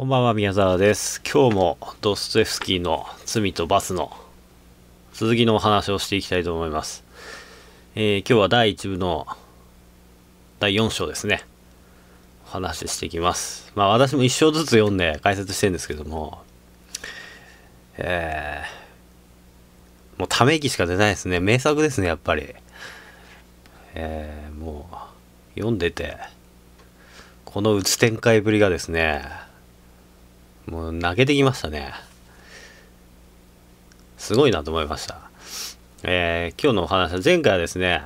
こんばんは、宮沢です。今日もドストエフスキーの罪と罰の続きのお話をしていきたいと思います。えー今日は第1部の第4章ですね。お話ししていきます。まあ私も1章ずつ読んで解説してるんですけども、えーもうため息しか出ないですね。名作ですね、やっぱり。えーもう読んでて、このうつ展開ぶりがですね、もう泣けてきましたね。すごいなと思いました。えー今日のお話は前回はですね、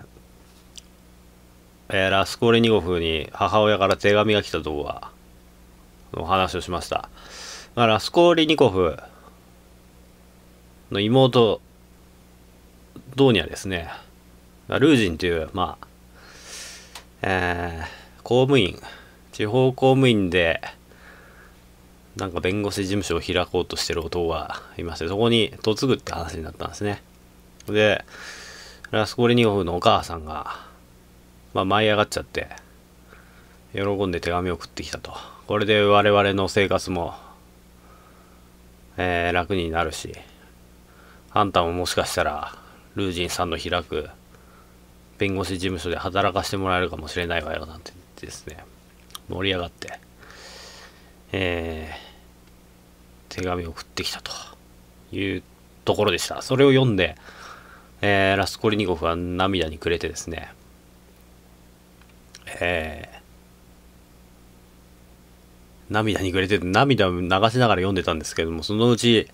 えーラスコーレニゴフに母親から手紙が来たとこが、お話をしました。まあ、ラスコーレニコフの妹、ドーニャですね、ルージンという、まあ、えー公務員、地方公務員で、なんか弁護士事務所を開こうとしてる男がいまして、そこに嫁ぐって話になったんですね。で、ラスコリニゴフのお母さんが、まあ舞い上がっちゃって、喜んで手紙を送ってきたと。これで我々の生活も、えー楽になるし、あんたももしかしたら、ルージンさんの開く弁護士事務所で働かせてもらえるかもしれないわよなんて言ってですね、盛り上がって、えー手紙を送ってきたというところでした。それを読んで、えーラスコリニコフは涙に暮れてですね、えー涙に暮れて涙を流しながら読んでたんですけども、そのうち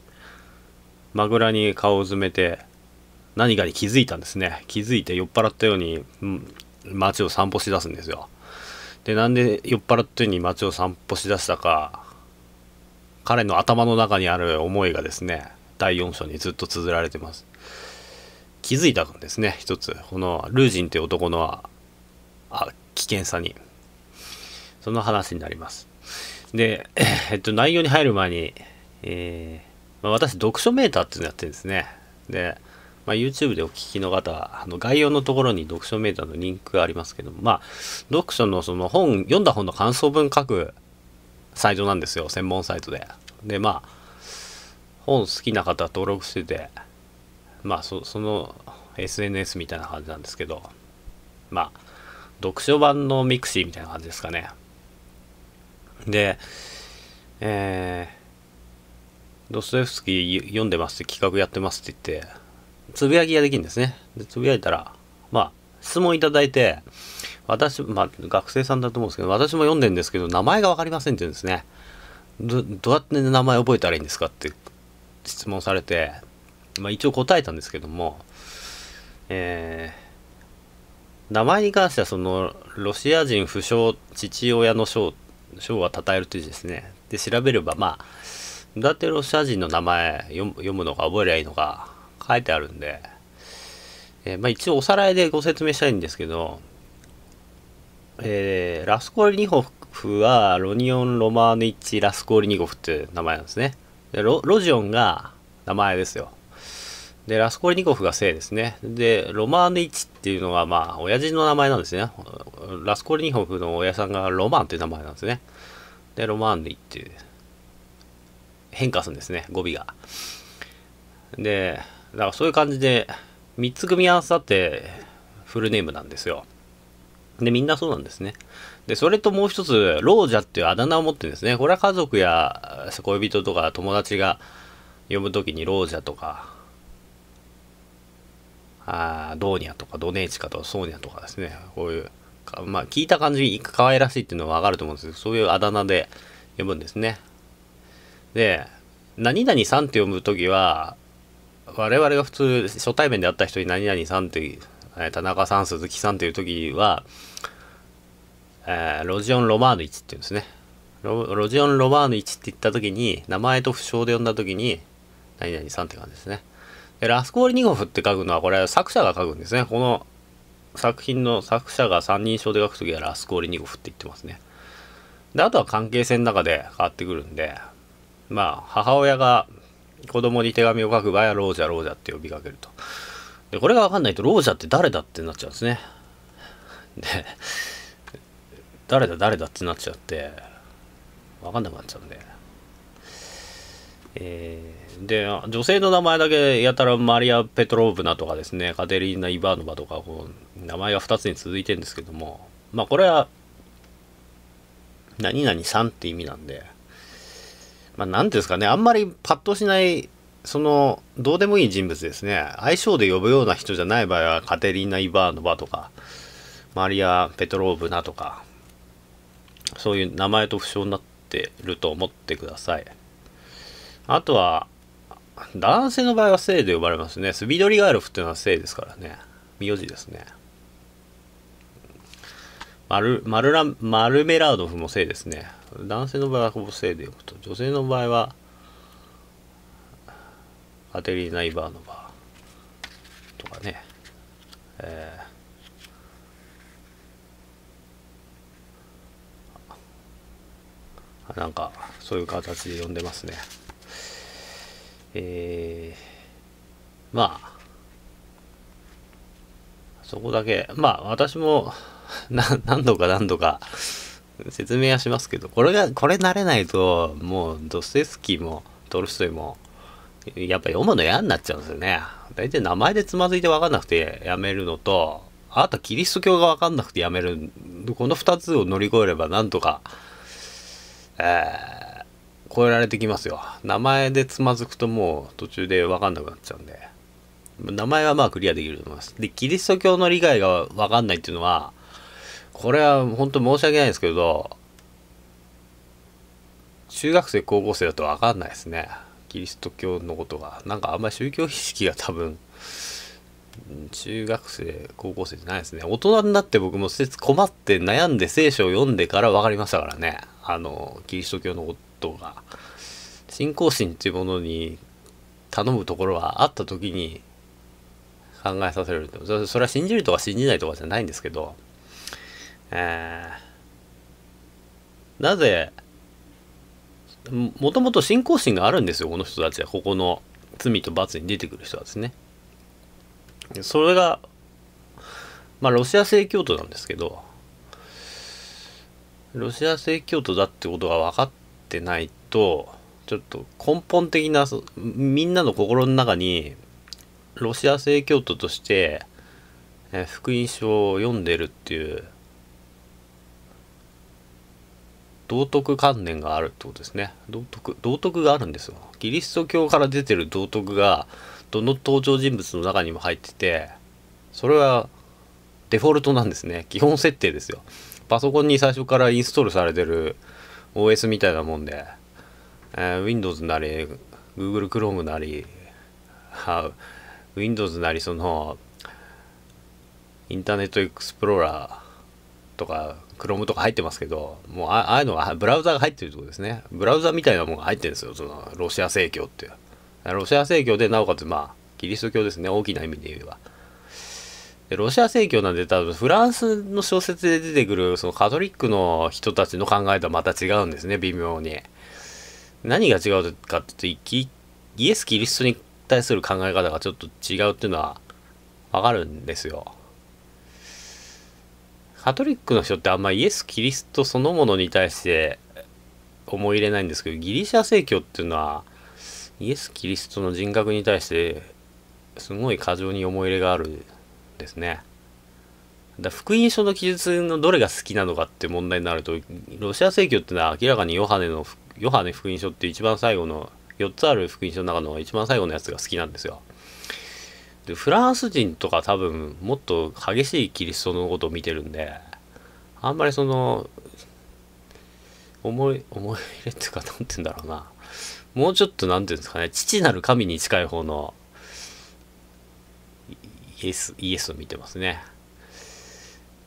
枕に顔を詰めて何かに気づいたんですね。気づいて酔っ払ったように、街を散歩しだすんですよ。で、なんで酔っ払ったように街を散歩しだしたか、彼の頭の中にある思いがですね、第4章にずっと綴られてます。気づいたんですね、一つ。このルージンという男のあ危険さに。その話になります。で、えっと、内容に入る前に、えーまあ、私、読書メーターっていうのやってるんですね。で、まあ、YouTube でお聞きの方、あの概要のところに読書メーターのリンクがありますけども、まあ、読書のその本、読んだ本の感想文書くサイトなんですよ、専門サイトで。で、まあ、本好きな方は登録してて、まあ、そその SNS みたいな感じなんですけど、まあ、読書版のミクシーみたいな感じですかね。で、えー、ドストエフスキー読んでますって企画やってますって言って、つぶやきができるんですね。で、つぶやいたら、まあ、質問いただいて、私、まあ、学生さんだと思うんですけど、私も読んでんですけど、名前がわかりませんって言うんですね。ど、どうやって名前覚えたらいいんですかって質問されて、まあ一応答えたんですけども、えー、名前に関してはその、ロシア人不詳父親の章、章は称えるという字ですね。で、調べれば、まあ、どうやってロシア人の名前読む読むのか覚えりゃいいのか書いてあるんで、えーまあ一応おさらいでご説明したいんですけど、えーラスコーリニホフはロニオン・ロマーヌイッチ・ラスコーリニゴフっていう名前なんですね。でロジオンが名前ですよ。で、ラスコーリニコフが姓ですね。で、ロマーヌイッチっていうのが、まあ、親父の名前なんですね。ラスコーリニコフの親さんがロマンっていう名前なんですね。で、ロマーヌイっていう、変化するんですね、語尾が。で、だからそういう感じで、3つ組み合わさってフルネームなんですよ。で、みんなそうなんですね。で、それともう一つ、ロージャっていうあだ名を持ってるんですね。これは家族や恋人とか友達が呼ぶときにロージャとか、あードーニャとかドネーチカとかソーニャとかですね。こういう、まあ聞いた感じに可愛らしいっていうのはわかると思うんですけど、そういうあだ名で呼ぶんですね。で、何々さんって呼ぶときは、我々が普通初対面で会った人に何々さんって、田中さん、鈴木さんというときは、えーロジオン・ロマーヌ1っていうんですねロ。ロジオン・ロマーヌ1って言ったときに、名前と不詳で呼んだときに、何々さんって感じですね。でラスコーリニゴフって書くのは、これ作者が書くんですね。この作品の作者が三人称で書くときはラスコーリニゴフって言ってますね。で、あとは関係性の中で変わってくるんで、まあ、母親が子供に手紙を書く場合は、ロージャ、ロージャって呼びかけると。で、これがわかんないと、ロージャって誰だってなっちゃうんですね。で、誰だ誰だってなっちゃって、わかんなくなっちゃうんで。えー、で女性の名前だけやたらマリア・ペトローブナとかですねカテリーナ・イバーノバとかこう名前が2つに続いてるんですけどもまあこれは何々さんって意味なんでまあ何ですかねあんまりパッとしないそのどうでもいい人物ですね相性で呼ぶような人じゃない場合はカテリーナ・イバーノバとかマリア・ペトローブナとかそういう名前と不詳になってると思ってください。あとは男性の場合は姓で呼ばれますね。スビドリガエロフっていうのは姓ですからね。名字ですね。マルマルラマルメラードフも姓ですね。男性の場合はほぼ姓で呼ぶと。女性の場合はアテリーナ・イバーノバーとかね、えなんかそういう形で呼んでますねえー、まあそこだけまあ私も 何度か何度か説明はしますけどこれがこれ慣れないともうドステスキーもトルストイもやっぱ読むの嫌になっちゃうんですよね。大体名前でつまずいて分かんなくてやめるのと、あとキリスト教が分かんなくてやめる。この2つを乗り越えればなんとか、えー、超えられてきますよ。名前でつまずくともう途中で分かんなくなっちゃうんで。名前はまあクリアできると思います。で、キリスト教の理解が分かんないっていうのは、これは本当申し訳ないですけど、中学生高校生だと分かんないですね。キリスト教のことがなんかあんまり宗教意識が多分中学生高校生じゃないですね大人になって僕も困って悩んで聖書を読んでから分かりましたからねあのキリスト教のことが信仰心っていうものに頼むところはあった時に考えさせるとそれは信じるとか信じないとかじゃないんですけど、えー、なぜもともと信仰心があるんですよこの人たちは。ここの罪と罰に出てくる人はですね。それがまあロシア正教徒なんですけどロシア正教徒だってことが分かってないとちょっと根本的なみんなの心の中にロシア正教徒としてえ福音書を読んでるっていう道徳観念があるってことですね。道徳道徳があるんですよ。キリスト教から出てる道徳がどの登場人物の中にも入っててそれはデフォルトなんですね。基本設定ですよ。パソコンに最初からインストールされてる OS みたいなもんで、えー、Windows なり Google Chrome なり Windows なりそのインターネットエクスプローラーとか Chrome とか入ってますけど、もうああいうのが、ブラウザが入ってるってこですね。ブラウザみたいなものが入ってるんですよ、そのロシア正教っていう。ロシア正教で、なおかつ、まあ、キリスト教ですね、大きな意味で言えば。でロシア正教なんて多分フランスの小説で出てくるそのカトリックの人たちの考えとはまた違うんですね微妙に。何が違うかっていうとイエス・キリストに対する考え方がちょっと違うっていうのはわかるんですよ。カトリックの人ってあんまイエス・キリストそのものに対して思い入れないんですけどギリシャ正教っていうのはイエス・キリストの人格に対してすごい過剰に思い入れがあるですね。だ福音書の記述のどれが好きなのかって問題になるとロシア正教っていうのは明らかにヨハネのヨハネ福音書って一番最後の4つある福音書の中の一番最後のやつが好きなんですよ。でフランス人とか多分もっと激しいキリストのことを見てるんであんまりその思い思い入れっていうか何て言うんだろうなもうちょっと何て言うんですかね父なる神に近い方のイエスイエスを見てますね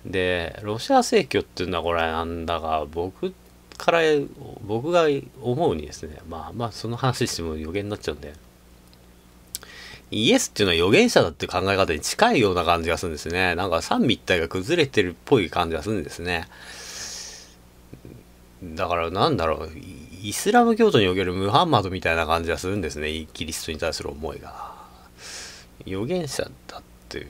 でロシア正教っていうのはこれなんだか僕から僕が思うにですねまあまあその話しても予言になっちゃうんでイエスっていうのは預言者だって考え方に近いような感じがするんですね。なんか三位一体が崩れてるっぽい感じがするんですね。だからなんだろう、イスラム教徒におけるムハンマドみたいな感じがするんですね。キリストに対する思いが。預言者だっていう。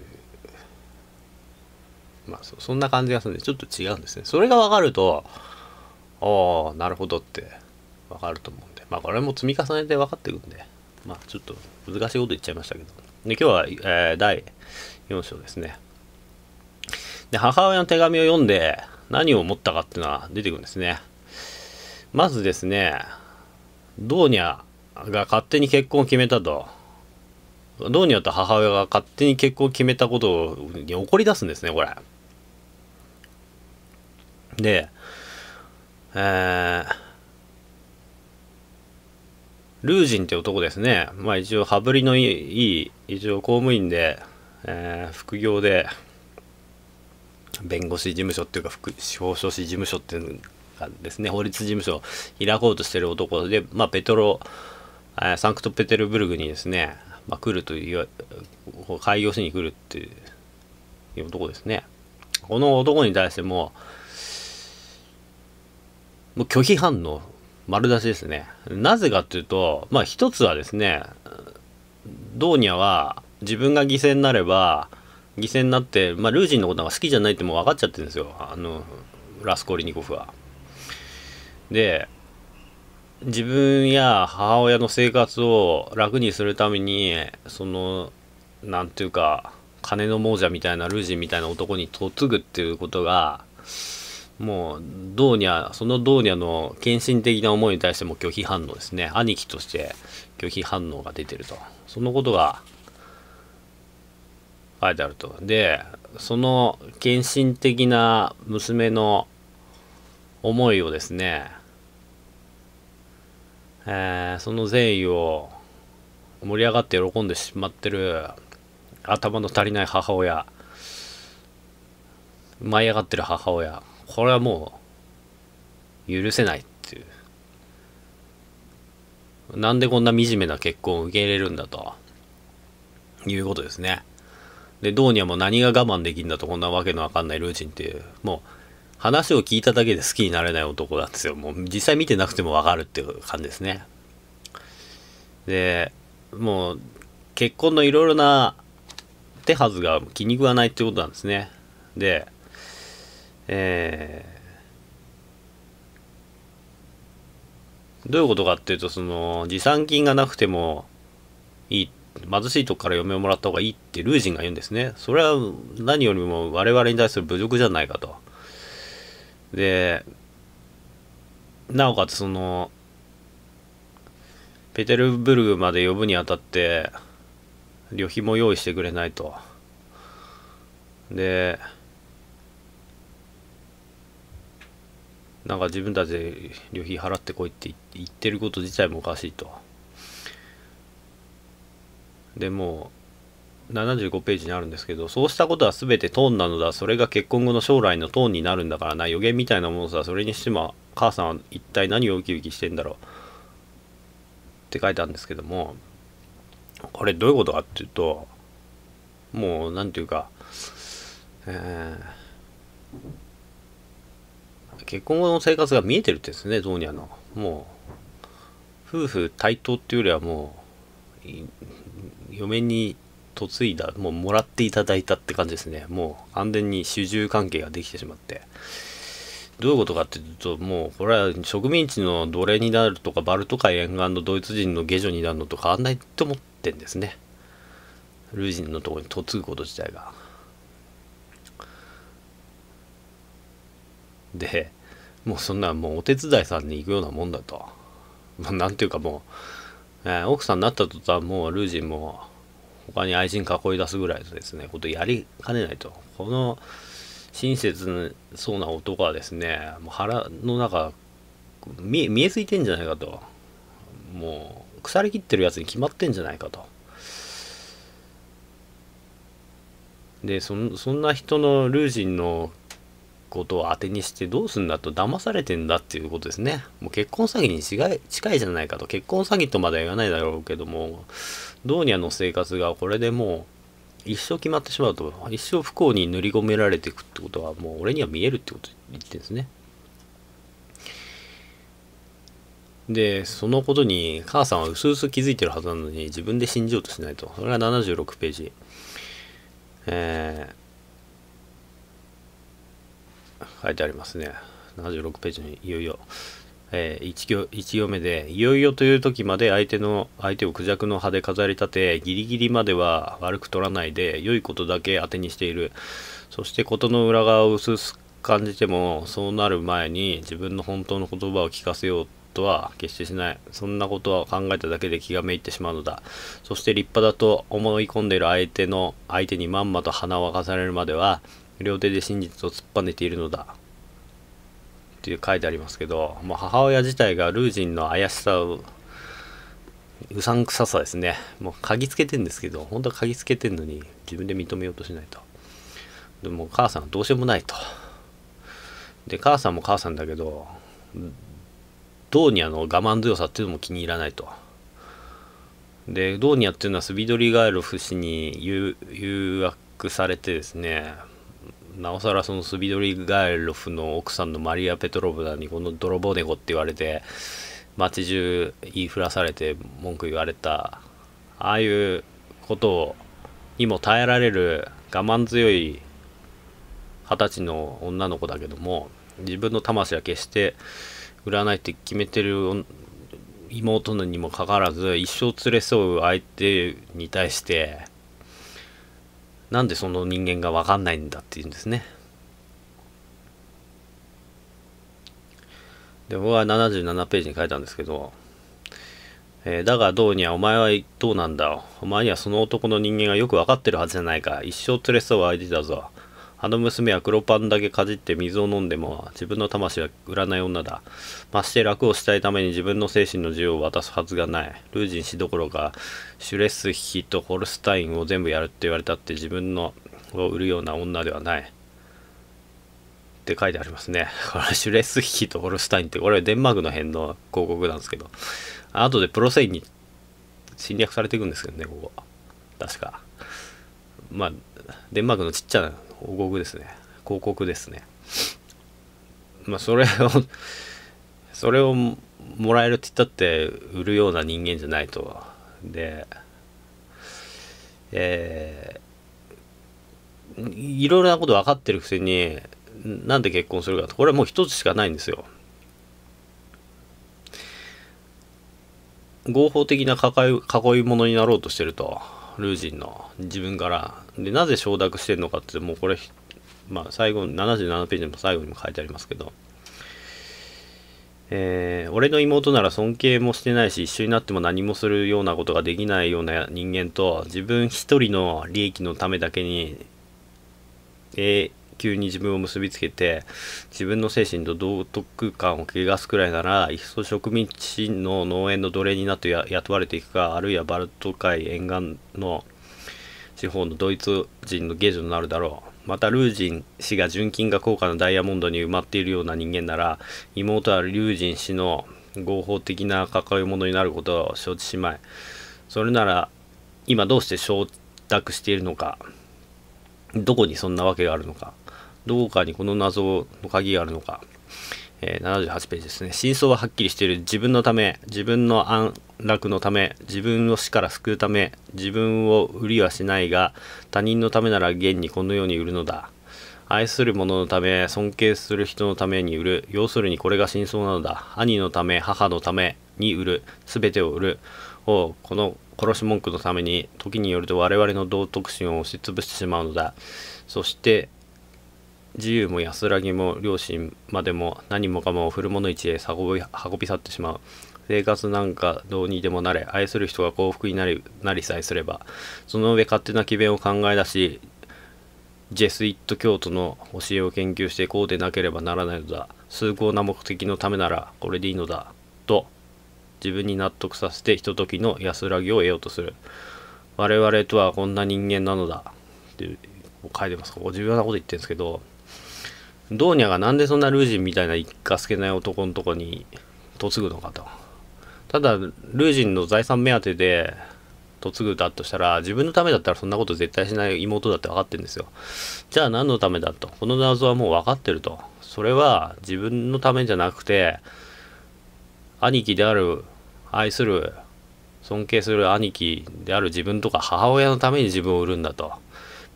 まあそ、そんな感じがするんで、ちょっと違うんですね。それが分かると、ああ、なるほどって分かると思うんで。まあこれも積み重ねて分かっていくんで。まあちょっと難しいこと言っちゃいましたけど。で今日は、えー、第4章ですね。で母親の手紙を読んで何を思ったかっていうのは出てくるんですね。まずですねドーニャが勝手に結婚を決めたと。ドーニャと母親が勝手に結婚を決めたことに怒り出すんですねこれでえールージンって男ですね。まあ一応羽振りのいい、一応公務員で、えー、副業で、弁護士事務所っていうか、司法書士事務所っていうのがですね、法律事務所を開こうとしてる男で、まあペトロ、えー、サンクトペテルブルグにですね、まあ来るという、開業しに来るっていう男ですね。この男に対しても、もう拒否反応丸出しですね。なぜかっていうと、まあ一つはですね、ドーニャは自分が犠牲になれば、犠牲になって、まあルージンのことが好きじゃないってもう分かっちゃってるんですよ。あの、ラスコリニコフは。で、自分や母親の生活を楽にするために、その、なんていうか、金の亡者みたいなルージンみたいな男に嫁ぐっていうことが、もうドーニャそのドーニャの献身的な思いに対しても拒否反応ですね。兄貴として拒否反応が出てると。そのことが書いてあると。でその献身的な娘の思いをですね、えー、その善意を盛り上がって喜んでしまってる頭の足りない母親。舞い上がってる母親。これはもう許せないっていう。なんでこんな惨めな結婚を受け入れるんだと。いうことですね。でどうにはもう何が我慢できんだとこんなわけのわかんないルーチンっていう。もう話を聞いただけで好きになれない男なんですよ。もう実際見てなくてもわかるっていう感じですね。でもう結婚のいろいろな手はずが気に食わないってことなんですね。でえー、どういうことかっていうとその持参金がなくてもいい貧しいとこから嫁をもらった方がいいってルージンが言うんですね。それは何よりも我々に対する侮辱じゃないかと。でなおかつそのペテルブルグまで呼ぶにあたって旅費も用意してくれないとでなんか自分たちで旅費払ってこいって言ってること自体もおかしいと。でもう75ページにあるんですけどそうしたことは全てトーンなのだ。それが結婚後の将来のトーンになるんだからな予言みたいなものさ。それにしても母さんは一体何をウキウキしてんだろう。って書いてあるんですけどもこれどういうことかっていうともう何て言うかえー結婚後の生活が見えてるってですねゾーニャの。もう夫婦対等っていうよりはもう嫁に嫁いだもうもらっていただいたって感じですね。もう完全に主従関係ができてしまって。どういうことかっていうともうこれは植民地の奴隷になるとかバルト海沿岸のドイツ人の下女になるのと変わんないと思ってんですね。ルージンのところに嫁ぐこと自体が。でもうそんなもうお手伝いさんに行くようなもんだと。まあ、なんていうかもう、えー、奥さんになった途端もうルージンも他に愛人囲い出すぐらいのですね、ことやりかねないと。この親切そうな男はですね、もう腹の中見見えすいてんじゃないかと。もう腐りきってるやつに決まってんじゃないかと。でそそんな人のルージンのことを当てにしてどうすんだと騙されてんだっていうことですね。もう結婚詐欺に違い近いじゃないかと。結婚詐欺とまでは言わないだろうけども、ドーニャの生活がこれでもう一生決まってしまうと、一生不幸に塗り込められていくってことはもう俺には見えるってこと言ってるんですね。で、そのことに母さんはうすうす気づいてるはずなのに自分で信じようとしないと。それが76ページ。えー書いてありますね76ページにいよいよ、えー、1, 行1行目で、いよいよという時まで相手の、相手をクジャクの葉で飾り立て、ギリギリまでは悪く取らないで、良いことだけ当てにしている。そして事の裏側を薄々感じても、そうなる前に自分の本当の言葉を聞かせようとは決してしない。そんなことは考えただけで気がめいってしまうのだ。そして立派だと思い込んでいる相手の、相手にまんまと鼻を沸かされるまでは、両手で真実を突っぱねているのだ。っていう書いてありますけど、もう母親自体がルージンの怪しさを、うさんくささですね。もう嗅ぎつけてんですけど、本当は嗅ぎつけてんのに自分で認めようとしないと。でも母さんはどうしようもないと。で、母さんも母さんだけど、ドーニャの我慢強さっていうのも気に入らないと。で、ドーニャっていうのはスビドリガエロフ氏に誘惑されてですね、なおさらそのスビドリガエロフの奥さんのマリア・ペトロブナにこの泥棒猫って言われて街中言いふらされて文句言われた。ああいうことをにも耐えられる我慢強い二十歳の女の子だけども自分の魂は決して売らないって決めてる妹にもかかわらず一生連れ添う相手に対してなんでその人間が分かんないんだっていうんですね。で僕は77ページに書いたんですけど、えー、だがどうにゃお前はどうなんだ。お前にはその男の人間がよく分かってるはずじゃないか。一生連れ添う相手だぞ。あの娘は黒パンだけかじって水を飲んでも自分の魂は売らない女だ。まして楽をしたいために自分の精神の自由を渡すはずがない。ルージン氏どころか、シュレスヒとホルスタインを全部やるって言われたって自分のを売るような女ではない。って書いてありますね。これシュレスヒとホルスタインってこれデンマークの辺の広告なんですけど、後でプロセインに侵略されていくんですけどね、ここ。確か。まあ、デンマークのちっちゃな広告ですね。広告ですね。まあそれを それをもらえるって言ったって売るような人間じゃないと。でえー、いろいろなこと分かってるくせになんで結婚するかと。これはもう一つしかないんですよ。合法的な囲い物になろうとしてると。ルージンの自分からでなぜ承諾してるのかってもうこれまあ最後77ページの最後にも書いてありますけど。えー、俺の妹なら尊敬もしてないし一緒になっても何もするようなことができないような人間と自分一人の利益のためだけに永久に自分を結びつけて自分の精神と道徳感を汚すくらいならいっそ植民地の農園の奴隷になって雇われていくかあるいはバルト海沿岸の地方のドイツ人の芸術になるだろう。またルージン氏が純金が高価なダイヤモンドに埋まっているような人間なら妹はルージン氏の合法的な関わり物になることを承知しまい。それなら今どうして承諾しているのか。どこにそんなわけがあるのか。どこかにこの謎の鍵があるのか。えー、78ページですね。真相ははっきりしている。自分のため、自分の安楽のため、自分を死から救うため、自分を売りはしないが、他人のためなら現にこのように売るのだ。愛する者のため、尊敬する人のために売る。要するにこれが真相なのだ。兄のため、母のために売る。すべてを売る。を、この殺し文句のために、時によると我々の道徳心を押しつぶしてしまうのだ。そして、自由も安らぎも両親までも何もかも古物市へ運び運び去ってしまう。生活なんかどうにでもなれ愛する人が幸福になりなりさえすればその上勝手な詭弁を考え出しジェスイット教徒の教えを研究してこうでなければならないのだ崇高な目的のためならこれでいいのだと自分に納得させてひとときの安らぎを得ようとする。我々とはこんな人間なのだって書いてます重要なこと言ってるんですけどドーニャがなんでそんなルージンみたいな一家すけない男のとこに嫁ぐのかと。ただ、ルージンの財産目当てで嫁ぐだとしたら、自分のためだったらそんなこと絶対しない妹だって分かってるんですよ。じゃあ何のためだと。この謎はもう分かってると。それは自分のためじゃなくて、兄貴である、愛する、尊敬する兄貴である自分とか母親のために自分を売るんだと。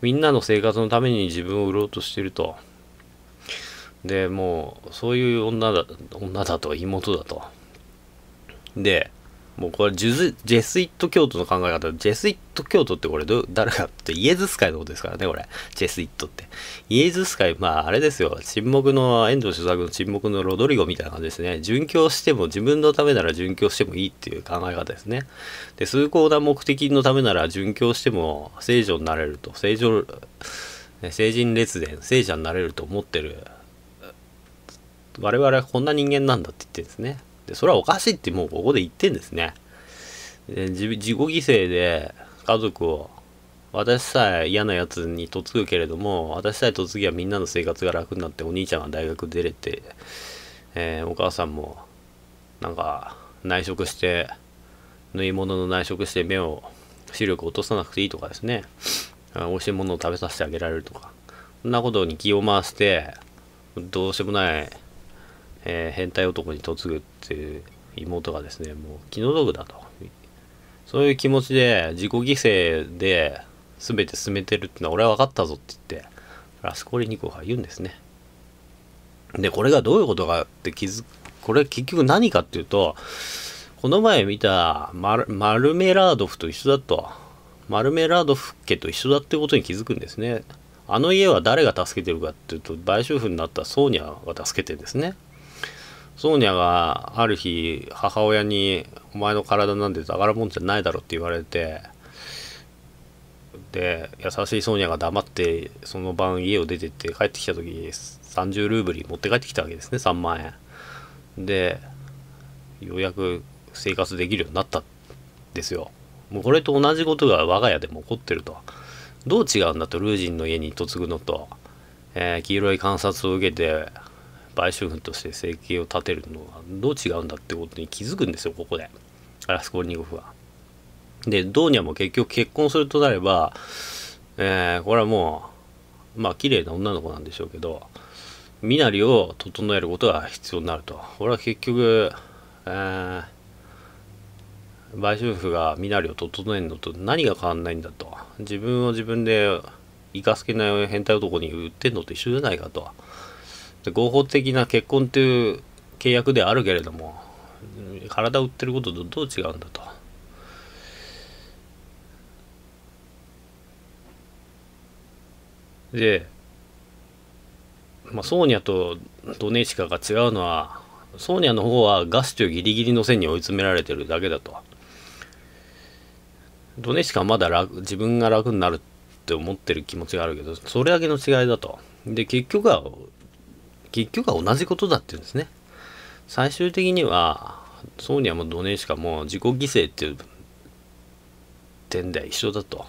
みんなの生活のために自分を売ろうとしてると。でもうそういう女だ女だと妹だと。でもうこれジュジェスイット教徒の考え方ジェスイット教徒ってこれど誰かってイエズス会のことですからねこれ。ジェスイットって。イエズス会まああれですよ。沈黙の遠藤主作の沈黙のロドリゴみたいな感じですね。殉教しても自分のためなら殉教してもいいっていう考え方ですね。で崇高な目的のためなら殉教しても聖女になれると。聖女聖人列伝聖者になれると思ってる我々はこんな人間なんだって言ってるんですね。でそれはおかしいってもうここで言ってんですね。で自自己犠牲で家族を私さえ嫌なやつに嫁ぐけれども私さえ嫁ぎはみんなの生活が楽になってお兄ちゃんが大学出れて、えー、お母さんもなんか内職して縫い物の内職して目を視力落とさなくていいとかですね。美味しいものを食べさせてあげられるとか。そんなことに気を回してどうしようもないえー、変態男に嫁ぐっていう妹がですねもう気の毒だと。そういう気持ちで自己犠牲で全て進めてるってのは俺は分かったぞって言ってラスコリニコが言うんですね。でこれがどういうことかって気づこれ結局何かっていうとこの前見たマルマルメラードフと一緒だと。マルメラードフ家と一緒だってことに気づくんですね。あの家は誰が助けてるかっていうと売春婦になったソーニャが助けてるんですね。ソーニャがある日母親に「お前の体なんて宝物じゃないだろ」って言われてで優しいソーニャが黙ってその晩家を出てって帰ってきた時30ルーブリ持って帰ってきたわけですね3万円。でようやく生活できるようになったんですよ。もうこれと同じことが我が家でも起こってると。どう違うんだとルージンの家に嫁ぐのと、えー、黄色い観察を受けて売春婦として生計を立てるのはどう違うんだってことに気づくんですよここでラスコルニコフは。でドーニャも結局結婚するとなれば、えー、これはもうまあ綺麗な女の子なんでしょうけど身なりを整えることが必要になると。これは結局、えー、売春婦が身なりを整えるのと何が変わんないんだと。自分を自分でいかすけない変態男に売ってんのと一緒じゃないかと。合法的な結婚という契約であるけれども体を売ってることとどう違うんだと。で、まあ、ソーニャとドネシカが違うのはソーニャの方はガスというギリギリの線に追い詰められてるだけだと。ドネシカはまだ楽自分が楽になるって思ってる気持ちがあるけどそれだけの違いだと。で結局は結局は同じことだって言うんですね。最終的には、ソーニャもドネーシカも自己犠牲っていう点では一緒だと。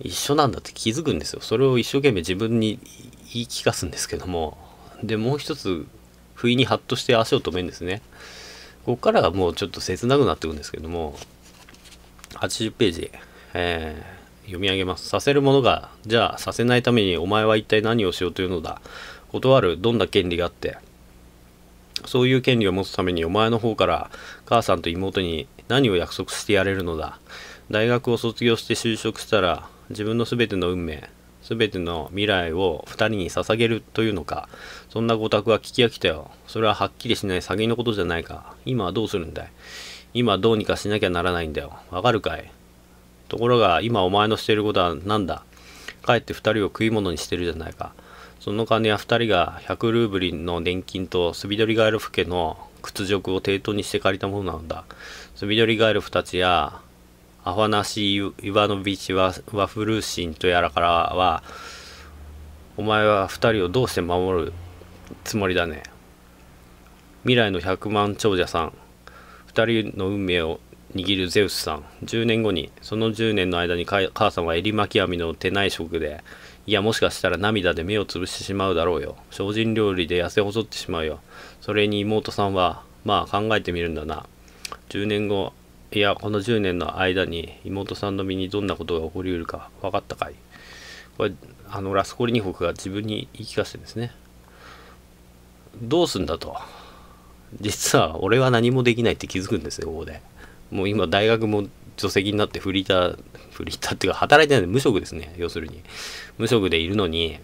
一緒なんだって気づくんですよ。それを一生懸命自分に言い聞かすんですけども。で、もう一つ、不意にハッとして足を止めるんですね。ここからがもうちょっと切なくなってくんですけども、80ページ、えー読み上げます。させるものが、じゃあさせないためにお前は一体何をしようというのだ。断るどんな権利があって、そういう権利を持つためにお前の方から母さんと妹に何を約束してやれるのだ。大学を卒業して就職したら自分の全ての運命、全ての未来を2人に捧げるというのか。そんなご託は聞き飽きたよ。それははっきりしない詐欺のことじゃないか。今はどうするんだい？今どうにかしなきゃならないんだよ。わかるかい？ところが今お前のしていることは何だ？かえって2人を食い物にしてるじゃないか。その金は2人が100ルーブリンの年金とスビドリガエルフ家の屈辱を抵当にして借りたものなんだ。スビドリガエルフたちやアファナシー・イワノビチワ・ワフルーシンとやらからは、お前は2人をどうして守るつもりだね？未来の100万長者さん、2人の運命を握るゼウスさん。10年後にその10年の間に母さんは襟巻き網の手内職でいやもしかしたら涙で目をつぶしてしまうだろうよ。精進料理で痩せ細ってしまうよ。それに妹さんはまあ考えてみるんだな。10年後いやこの10年の間に妹さんの身にどんなことが起こりうるか分かったかい?これあのラスコリニホフが自分に言い聞かせてですね。どうすんだと。実は俺は何もできないって気づくんですよここで。もう今大学も除籍になってフリーター、フリーターっていうか働いてないんで無職ですね、要するに。無職でいるのに、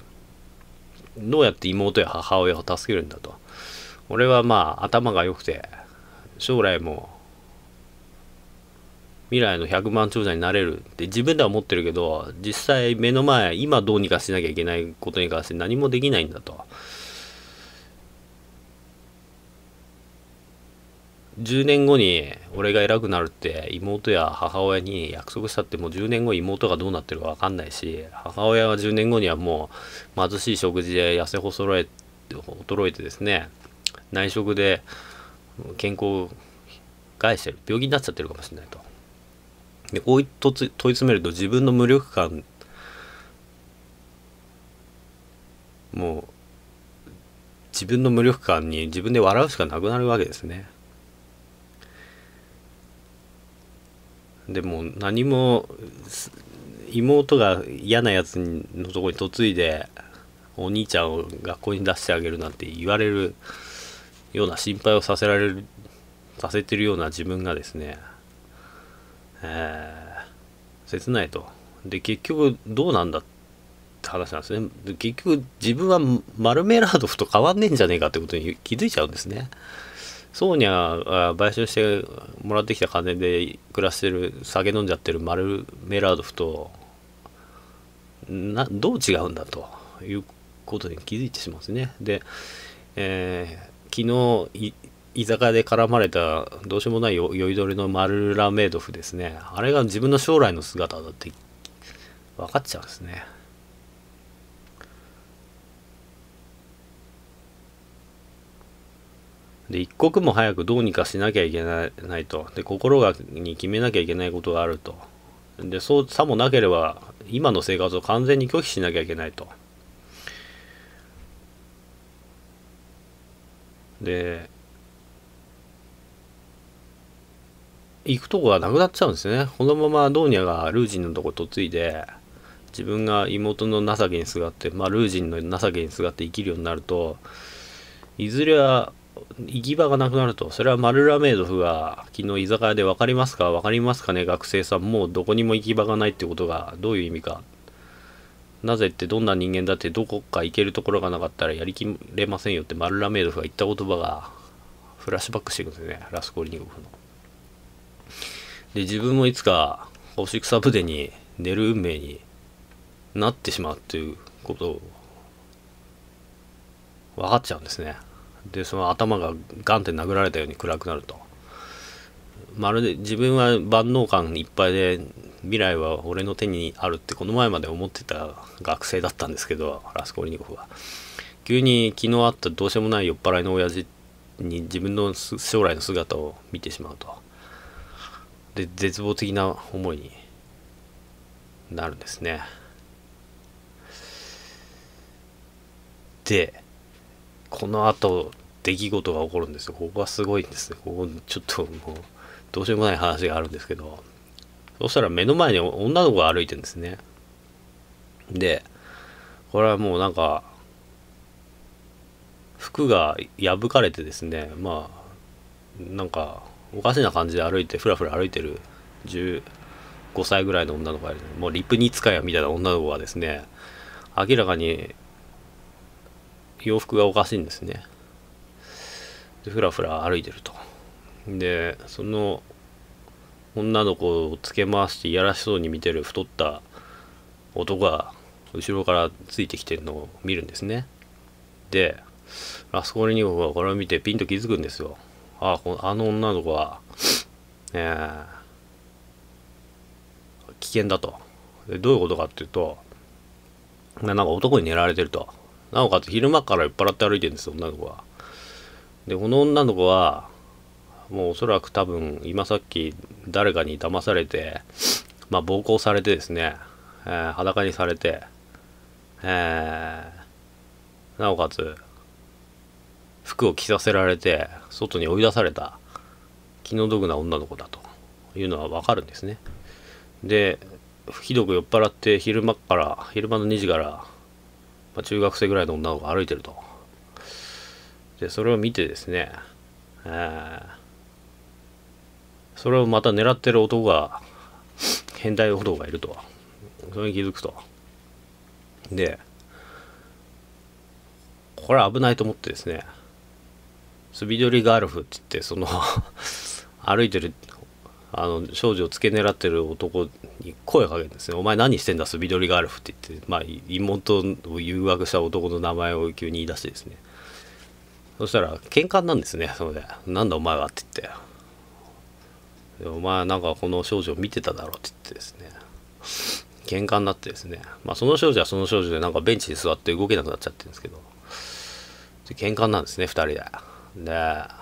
どうやって妹や母親を助けるんだと。俺はまあ頭が良くて将来も未来の100万長者になれるって自分では思ってるけど実際目の前今どうにかしなきゃいけないことに関して何もできないんだと。10年後に俺が偉くなるって妹や母親に約束したってもう10年後妹がどうなってるか分かんないし母親は10年後にはもう貧しい食事で痩せ細え衰えてですね内職で健康を害してる病気になっちゃってるかもしれないと。でこうい問い詰めると自分の無力感もう自分の無力感に自分で笑うしかなくなるわけですね。でも何も妹が嫌なやつのとこに嫁いでお兄ちゃんを学校に出してあげるなんて言われるような心配をさせられるさせてるような自分がですねえー、切ないと。で結局どうなんだって話なんですね。結局自分はマルメラードフと変わんねえんじゃねえかってことに気づいちゃうんですね。ソーニャが買収してもらってきた金で暮らしてる酒飲んじゃってるマルメラードフとなどう違うんだということに気づいてしまうんですね。で、えー、昨日居酒屋で絡まれたどうしようもない酔いどれのマルラメイドフですねあれが自分の将来の姿だって分かっちゃうんですね。で一刻も早くどうにかしなきゃいけないと。で心がに決めなきゃいけないことがあると。でそうさもなければ今の生活を完全に拒否しなきゃいけないと。で行くとこがなくなっちゃうんですね。このままドーニャがルージンのとこ嫁いで自分が妹の情けにすがってまあルージンの情けにすがって生きるようになるといずれは行き場がなくなると。それはマルラメイドフが昨日居酒屋で分かりますか？分かりますかね？学生さんもうどこにも行き場がないってことがどういう意味か？なぜってどんな人間だってどこか行けるところがなかったらやりきれませんよってマルラメイドフが言った言葉がフラッシュバックしていくんですね。ラスコリニコフの。で、自分もいつか星草部でに寝る運命になってしまうっていうことを分かっちゃうんですね。でその頭がガンって殴られたように暗くなると。まるで自分は万能感いっぱいで未来は俺の手にあるってこの前まで思ってた学生だったんですけどラスコーリニコフは。急に昨日あったどうしようもない酔っ払いの親父に自分の将来の姿を見てしまうと。で絶望的な思いになるんですね。でこの後出来事が起こるんですよ。ここがすごいんですね。ここちょっともうどうしようもない話があるんですけど。そしたら目の前に女の子が歩いてるんですね。でこれはもうなんか服が破かれてですね。まあなんかおかしな感じで歩いてふらふら歩いてる15歳ぐらいの女の子がいる。もうリプニツカヤみたいな女の子がですね明らかに洋服がおかしいんですねでふらふら歩いてるとでその女の子をつけ回していやらしそうに見てる太った男が後ろからついてきてるのを見るんですねでラスコリニコがこれを見てピンと気づくんですよあああの女の子はえー、危険だとでどういうことかっていうとなんか男に狙われてるとなおかつ昼間から酔っ払って歩いてるんですよ女の子は。でこの女の子はもうおそらく多分今さっき誰かに騙されてまあ暴行されてですね、えー、裸にされてえー、なおかつ服を着させられて外に追い出された気の毒な女の子だというのはわかるんですね。でひどく酔っ払って昼間から昼間の2時からまあ、中学生ぐらいの女の子が歩いてると。で、それを見てですね、えー、それをまた狙ってる男が、変態男がいると。それに気づくと。で、これ危ないと思ってですねスビドリガルフって言ってその 歩いてるあの少女を付け狙ってる男に声をかけるんですね「お前何してんだスビドリガルフ」って言って、まあ、妹を誘惑した男の名前を急に言い出してですね。そしたら喧嘩なんですねそれで「なんだお前は」って言って「お前なんかこの少女を見てただろ」って言ってですね。喧嘩になってですね。まあその少女はその少女でなんかベンチに座って動けなくなっちゃってるんですけど。喧嘩なんですね2人で。で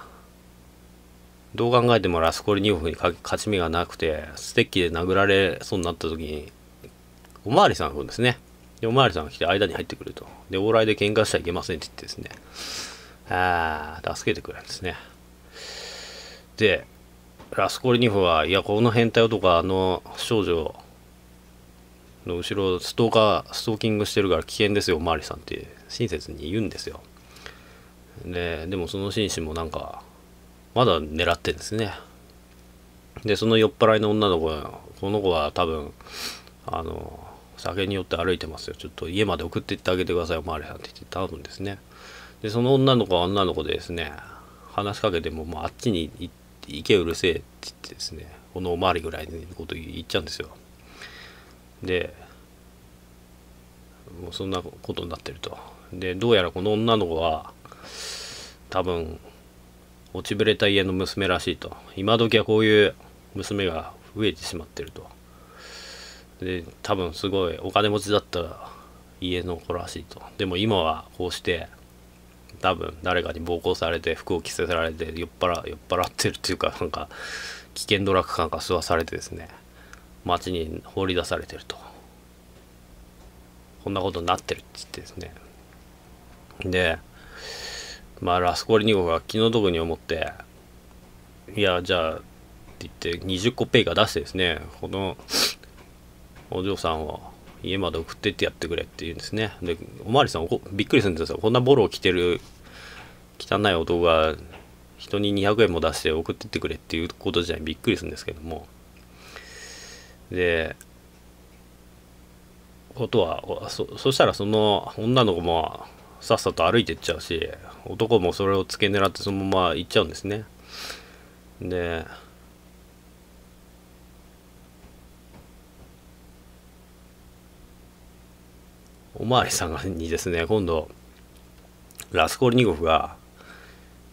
どう考えてもラスコリニホフに勝ち目がなくてステッキで殴られそうになった時におまわりさんが来るんですね。でおまわりさんが来て間に入ってくると。で往来で喧嘩しちゃいけませんって言ってですね。ああ助けてくれるんですね。でラスコリニホはいやこの変態男あの少女の後ろストーカーストーキングしてるから危険ですよおまわりさんって親切に言うんですよ。ででもその紳士もなんかまだ狙ってんですね。でその酔っ払いの女の子はこの子は多分あの酒によって歩いてますよ。ちょっと家まで送っていってあげてくださいおまわりさんって言って頼むんですね。でその女の子は女の子でですね話しかけてももうあっちに行けうるせえって言ってですねこのおまわりぐらいのこと言っちゃうんですよ。でもうそんなことになってると。でどうやらこの女の子は多分落ちぶれた家の娘らしいと。今時はこういう娘が増えてしまってると。で多分すごいお金持ちだった家の子らしいと。でも今はこうして多分誰かに暴行されて服を着せられて酔っ払酔っ払ってるっていうかなんか危険ドラッグ感が吸わされてですね。街に放り出されてると。こんなことになってるって言ってですね。でまあラスコリニゴが気の毒に思っていやじゃあって言って20個ペイが出してですねこのお嬢さんを家まで送ってってやってくれって言うんですね。でおまわりさんびっくりするんですよ。こんなボロを着てる汚い男が人に200円も出して送ってってくれっていうことじゃびっくりするんですけども。でことはそそしたらその女の子もさっさと歩いてっちゃうし男もそれを付け狙ってそのまま行っちゃうんですね。でおまわりさんにですね今度ラスコールニゴフが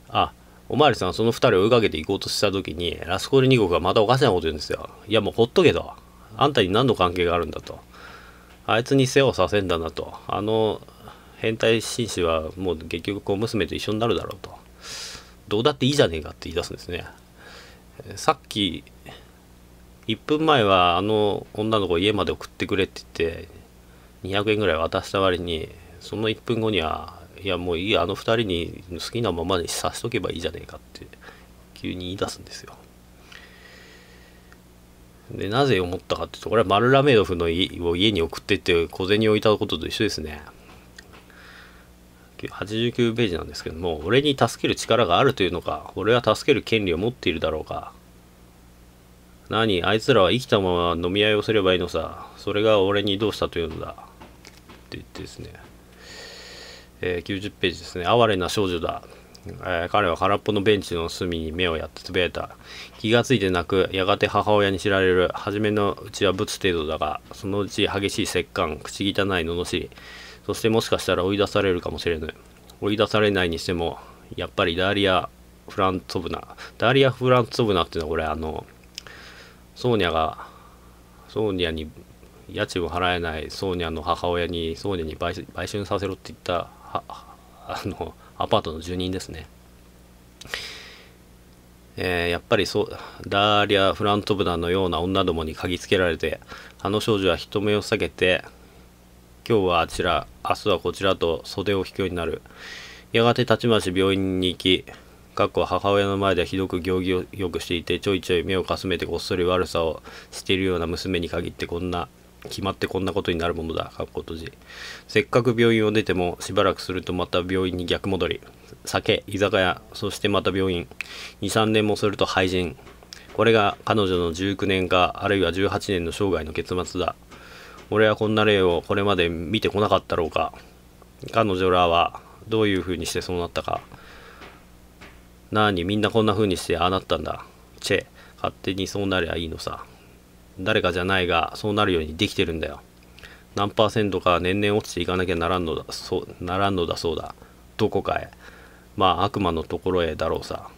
あおまわりさんその2人を追いかけて行こうとした時にラスコールニゴフがまたおかしなこと言うんですよ。いやもうほっとけと。あんたに何の関係があるんだと。あいつに世話させんだなと。あの変態紳士はもう結局こう娘と一緒になるだろうと。どうだっていいじゃねえかって言い出すんですね。さっき1分前はあの女の子家まで送ってくれって言って200円ぐらい渡した割にその1分後にはいやもういいあの2人に好きなままにさしとけばいいじゃねえかって急に言い出すんですよ。でなぜ思ったかっていうとこれはマルラメドフの家を家に送ってって小銭を置いたことと一緒ですね。89ページなんですけども俺に助ける力があるというのか俺は助ける権利を持っているだろうか。何あいつらは生きたまま飲み合いをすればいいのさ。それが俺にどうしたというのだ。って言ってですね、えー、90ページですね。哀れな少女だ、えー、彼は空っぽのベンチの隅に目をやってつぶやいた。気がついてなくやがて母親に知られる。初めのうちはぶつ程度だがそのうち激しい折感口汚い罵り。そしてもしかしたら追い出されるかもしれぬ。追い出されないにしても、やっぱりダーリア・フランツォブナ。ダーリア・フランツォブナっていうのはこれあの、ソーニャが、ソーニャに家賃を払えないソーニャの母親にソーニャに売売春させろって言ったあのアパートの住人ですね。えー、やっぱりそうダーリア・フラントブナのような女どもに嗅ぎつけられてあの少女は人目を避けて今日はあちら、明日はこちらと袖を引くようになる。やがてたちまち病院に行き、かっこ母親の前ではひどく行儀をよくしていて、ちょいちょい目をかすめてこっそり悪さをしているような娘に限ってこんな、決まってこんなことになるものだ。かっこ閉じ。せっかく病院を出てもしばらくするとまた病院に逆戻り。酒、居酒屋、そしてまた病院。2、3年もすると廃人。これが彼女の19年か、あるいは18年の生涯の結末だ。俺はこんな例をこれまで見てこなかったろうか。彼女らはどういう風にしてそうなったか。何みんなこんな風にしてああなったんだ。チェ勝手にそうなりゃいいのさ。誰かじゃないがそうなるようにできてるんだよ。何パーセントか年々落ちていかなきゃならんのだ。そうならんのだそうだ。どこかへ。まあ悪魔のところへだろうさ。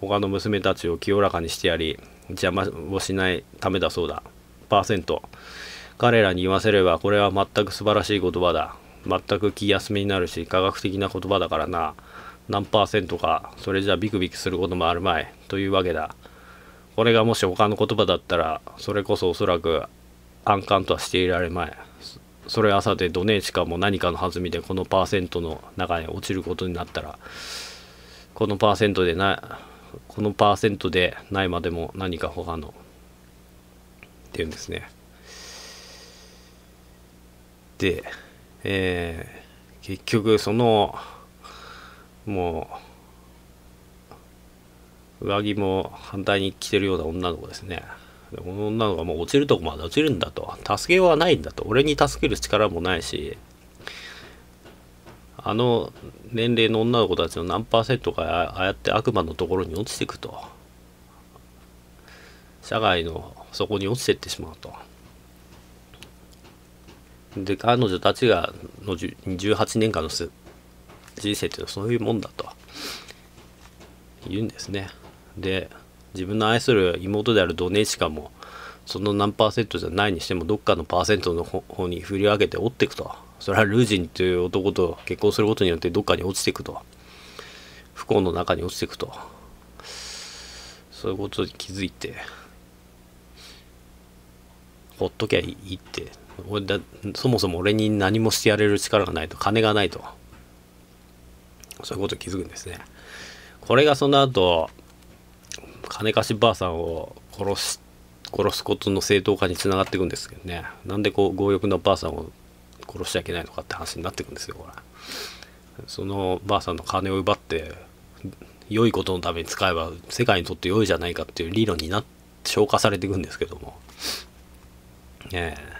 他の娘たちを清らかにしてやり邪魔をしないためだそうだ。パーセント。彼らに言わせればこれは全く素晴らしい言葉だ。全く気休めになるし科学的な言葉だからな。何パーセントかそれじゃビクビクすることもあるまい。というわけだ。これがもし他の言葉だったらそれこそおそらく安閑とはしていられまい。それ朝でドネーチかも何かの弾みでこのパーセントの中に落ちることになったらこのパーセントでないこのパーセントでないまでも何か他の。っていうんですね。えー、結局そのもう上着も反対に着てるような女の子ですね。この女の子がもう落ちるとこまで落ちるんだと。助けようはないんだと。俺に助ける力もないしあの年齢の女の子たちの何パーセントかああやって悪魔のところに落ちていくと。社会の底に落ちていってしまうと。で彼女たちがの18年間の人生っていうのはそういうもんだと。言うんですね。で自分の愛する妹であるドネシカもその何パーセントじゃないにしてもどっかのパーセントの方に振り分けて折っていくと。それはルージンという男と結婚することによってどっかに落ちていくと。不幸の中に落ちていくと。そういうことに気づいてほっときゃいいって。俺だそもそも俺に何もしてやれる力がないと金がないと。そういうこと気づくんですね。これがその後金貸しばあさんを殺し殺すことの正当化につながっていくんですけどね。なんでこう強欲なばあさんを殺しちゃいけないのかって話になっていくんですよこれ。そのばあさんの金を奪って良いことのために使えば世界にとって良いじゃないかっていう理論になって消化されていくんですけども。ええ。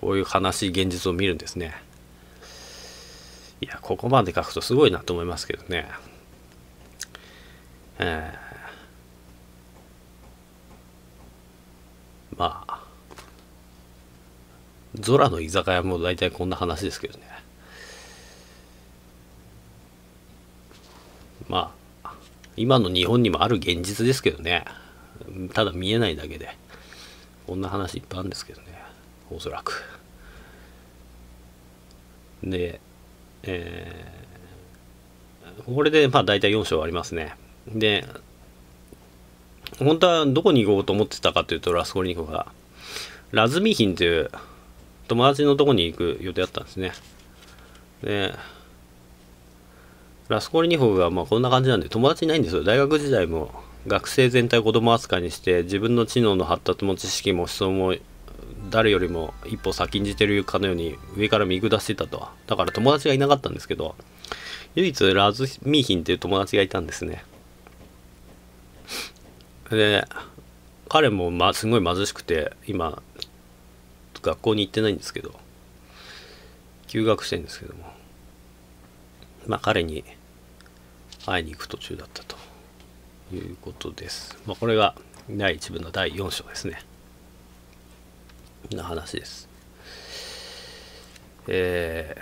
こういう悲しい現実を見るんですね。いやここまで書くとすごいなと思いますけどね。えー、まあ空の居酒屋も大体こんな話ですけどね。まあ今の日本にもある現実ですけどね。ただ見えないだけでこんな話いっぱいあるんですけどね。おそらく。でえー、これでまあ大体4章ありますね。で本当はどこに行こうと思ってたかというとラスコリニコがラズミヒンという友達のとこに行く予定だったんですね。でラスコリニホフがまあこんな感じなんで友達いないんですよ。大学時代も学生全体を子供扱いにして自分の知能の発達も知識も思想も誰よりも一歩先んじてるかのように上から見下してたとだから友達がいなかったんですけど唯一ラズミーヒンっていう友達がいたんですねで彼もまあすごい貧しくて今学校に行ってないんですけど休学してるんですけどもまあ彼に会いに行く途中だったということです。まあ、これが第1部の第4章ですね。な話です。え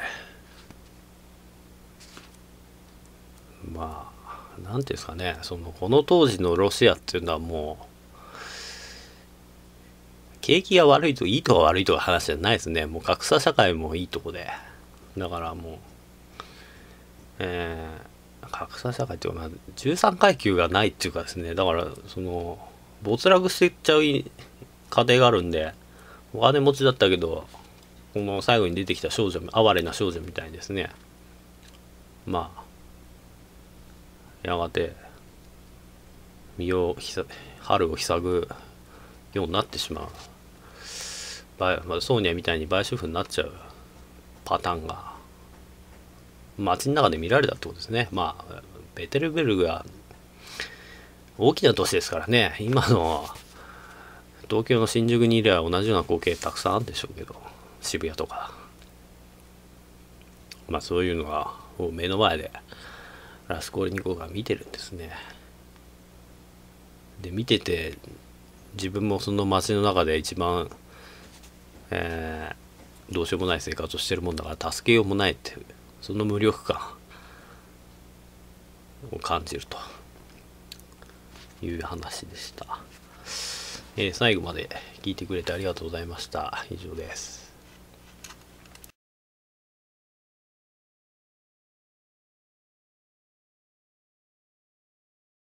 ー、まあ、なんていうんですかね、その、この当時のロシアっていうのはもう、景気が悪いといいとか悪いとか話じゃないですね。もう格差社会もいいとこで。だからもう、えー、格差社会っていうか、13階級がないっていうかですね、だから、その、没落していっちゃう家庭があるんで、お金持ちだったけど、この最後に出てきた少女、哀れな少女みたいですね。まあ、やがて、身を春を塞ぐようになってしまう。まあ、ソーニャみたいに売主婦になっちゃうパターンが街の中で見られたってことですね。まあ、ベテルベルグは大きな都市ですからね、今の東京の新宿にいれば同じような光景たくさんあるんでしょうけど、渋谷とか。まあそういうのが目の前でラスコーリニコが見てるんですねで見てて自分もその街の中で一番、えー、どうしようもない生活をしてるもんだから助けようもないっていうその無力感を感じるという話でした、えー、最後まで聞いてくれてありがとうございました。以上です。